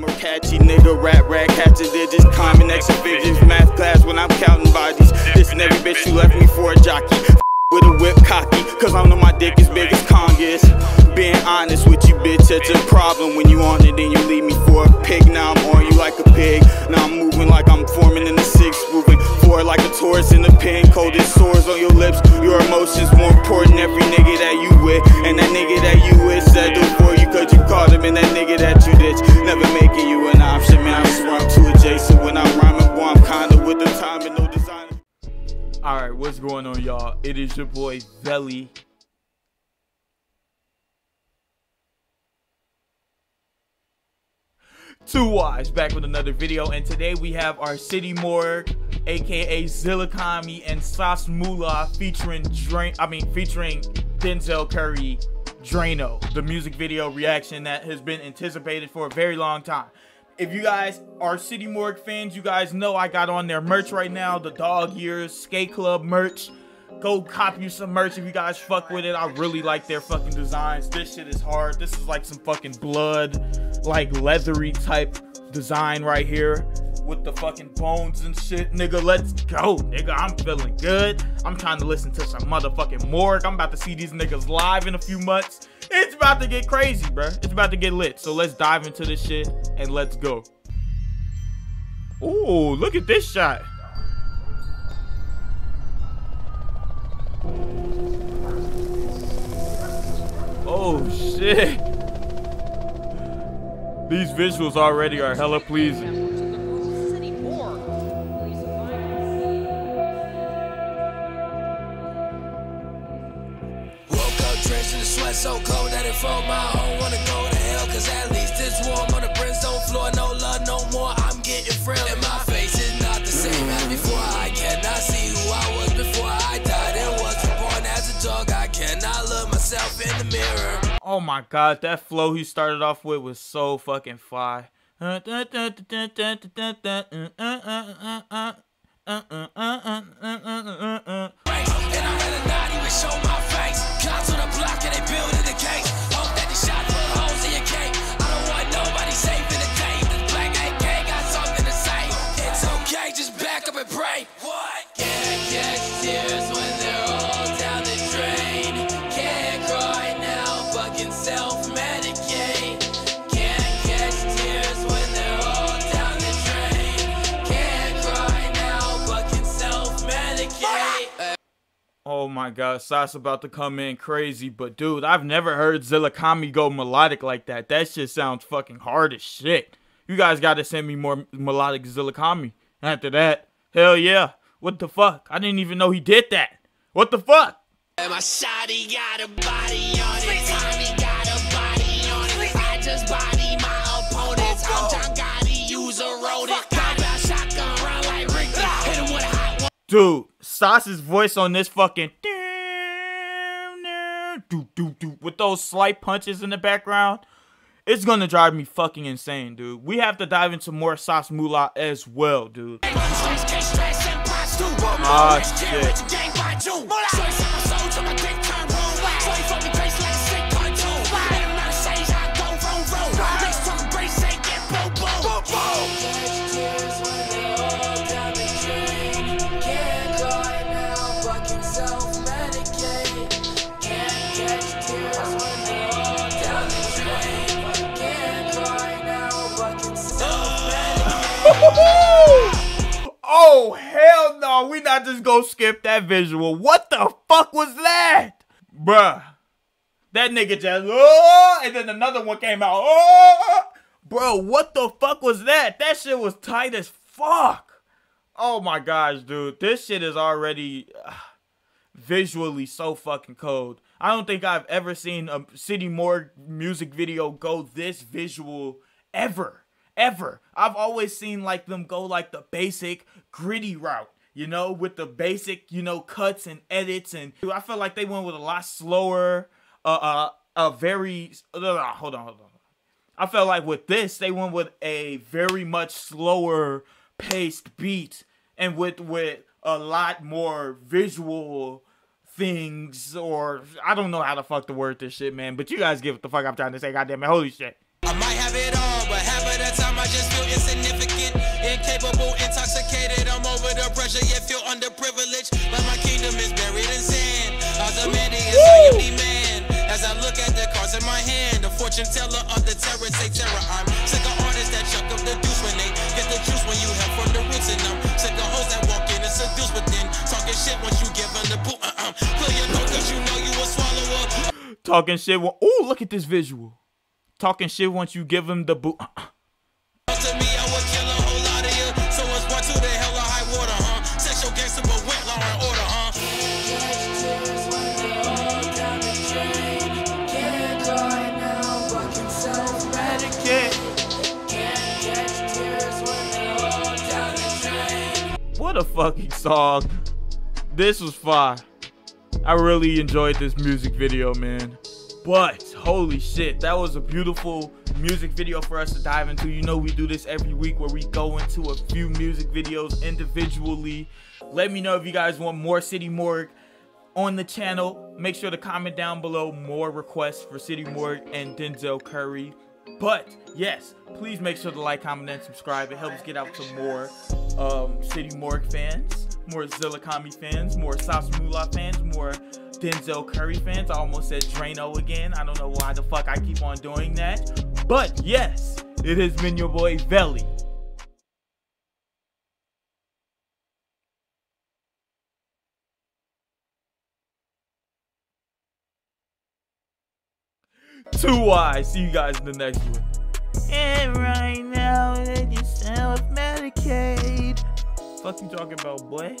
I'm a catchy nigga, rap, rap, catching digits, climbing figures, math class when I'm counting bodies. This and every bitch you left me for a jockey. With a whip cocky, cause I know my dick is big as Congress. Being honest with you, bitch, it's a problem when you on it, then you leave me for a pig. Now I'm on you like a pig. Now I'm moving like I'm forming in the six, moving forward like a Taurus in the pin. Coldest sores on your lips, your emotions more important. Every nigga that you with, and that nigga that you with settled for you, cause you caught him, and that nigga going on, y'all? It is your boy Velly. Two Wise back with another video, and today we have our City Morgue, aka Zillakami and SosMula featuring Drain I mean featuring Denzel Curry Draino, the music video reaction that has been anticipated for a very long time. If you guys are City Morgue fans, you guys know I got on their merch right now, the Dog Years Skate Club merch. Go cop you some merch if you guys fuck with it. I really like their fucking designs. This shit is hard. This is like some fucking blood, like leathery type design right here with the fucking bones and shit. Nigga, let's go. Nigga, I'm feeling good. I'm trying to listen to some motherfucking morgue. I'm about to see these niggas live in a few months. It's about to get crazy, bro. It's about to get lit. So let's dive into this shit and let's go. Ooh, look at this shot. Oh shit. These visuals already are hella pleasing. So cold that it froze my home. Wanna go to hell, cause at least it's warm on the brimstone floor. No love, no more. I'm getting frail, and my face is not the same as before. I cannot see who I was before I died and was reborn as a dog. I cannot look myself in the mirror. Oh my god, that flow he started off with was so fucking fly. And I'm not even show my face. Come to the block and they building Oh my god, Sos about to come in crazy, but dude, I've never heard Zillakami go melodic like that. That shit sounds fucking hard as shit. You guys gotta send me more melodic Zillakami. After that, hell yeah. What the fuck? I didn't even know he did that. What the fuck? Dude, Sos's voice on this fucking with those slight punches in the background, it's gonna drive me fucking insane, dude. We have to dive into more SosMula as well, dude. Ah, shit. Oh hell no, we not just gonna skip that visual. What the fuck was that? Bruh. That nigga just oh and then another one came out. Oh bro, what the fuck was that? That shit was tight as fuck. Oh my gosh, dude. This shit is already uh, visually so fucking cold. I don't think I've ever seen a City Morgue music video go this visual ever ever. I've always seen like them go like the basic gritty route, you know, with the basic, you know, cuts and edits and I feel like they went with a lot slower uh uh a very uh, hold on, hold on. I felt like with this they went with a very much slower paced beat and with with a lot more visual things or I don't know how to fuck the word this shit, man. But you guys get what the fuck I'm trying to say, goddamn it. Holy shit. I might have it all, but half of the time I just feel insignificant, incapable, intoxicated. I'm over the pressure, yet feel underprivileged. But my kingdom is buried in sand. I was a man, yes, I am. As I look at the cards in my hand, the fortune teller of the terror say terror. I'm sick of artists that chuck up the deuce when they get the juice when you help from the roots. And I'm sick of hoes that walk in and seduce, but then talking shit once you give them the boot. Uh-uh. Clear your throat, cause you know you a swallower. Talking shit. Well, ooh, look at this visual. Talking shit once you give him the boot. Uh, uh. To me, I would kill a whole lot of you. So it's one to the hell of high water, huh? Sexual gangster, but wet law and order, huh? What a fucking song. This was fire. I really enjoyed this music video, man. But holy shit, that was a beautiful music video for us to dive into. You know, we do this every week where we go into a few music videos individually. Let me know if you guys want more City Morgue on the channel. Make sure to comment down below more requests for City Morgue and Denzel Curry. But yes, please make sure to like, comment, and subscribe. It helps get out to more um, City Morgue fans, more Zillakami fans, more Mula fans, more Denzel Curry fans. I almost said Draino again. I don't know why the fuck I keep on doing that. But yes, it has been your boy Velly. Two Y. See you guys in the next one. And right now, they just self Medicate. Fuck you talking about, boy?